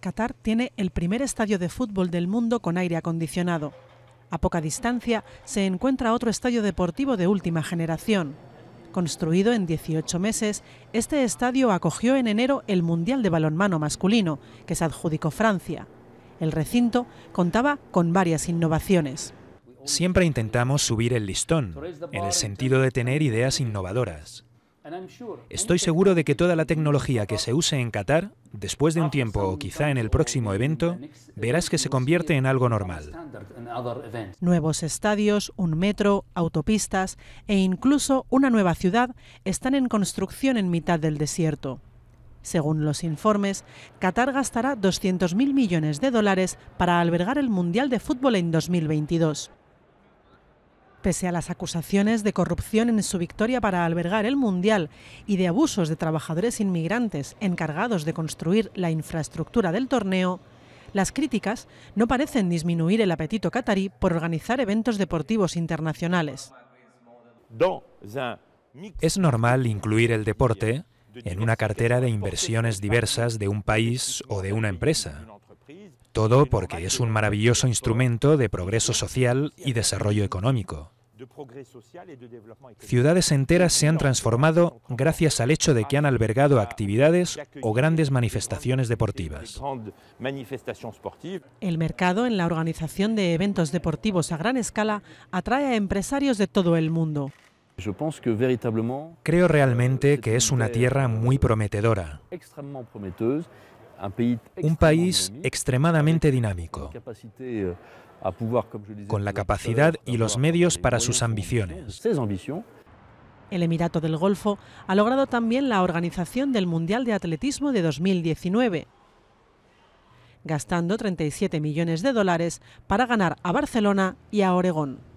Qatar tiene el primer estadio de fútbol del mundo con aire acondicionado. A poca distancia se encuentra otro estadio deportivo de última generación. Construido en 18 meses, este estadio acogió en enero el Mundial de Balonmano masculino, que se adjudicó Francia. El recinto contaba con varias innovaciones. Siempre intentamos subir el listón, en el sentido de tener ideas innovadoras. Estoy seguro de que toda la tecnología que se use en Qatar, después de un tiempo o quizá en el próximo evento, verás que se convierte en algo normal. Nuevos estadios, un metro, autopistas e incluso una nueva ciudad están en construcción en mitad del desierto. Según los informes, Qatar gastará 200.000 millones de dólares para albergar el Mundial de Fútbol en 2022. Pese a las acusaciones de corrupción en su victoria para albergar el Mundial y de abusos de trabajadores inmigrantes encargados de construir la infraestructura del torneo, las críticas no parecen disminuir el apetito catarí por organizar eventos deportivos internacionales. Es normal incluir el deporte en una cartera de inversiones diversas de un país o de una empresa. Todo porque es un maravilloso instrumento de progreso social y desarrollo económico. Ciudades enteras se han transformado gracias al hecho de que han albergado actividades o grandes manifestaciones deportivas. El mercado en la organización de eventos deportivos a gran escala atrae a empresarios de todo el mundo. Creo realmente que es una tierra muy prometedora, un país extremadamente dinámico, con la capacidad y los medios para sus ambiciones. El Emirato del Golfo ha logrado también la organización del Mundial de Atletismo de 2019, gastando 37 millones de dólares para ganar a Barcelona y a Oregón.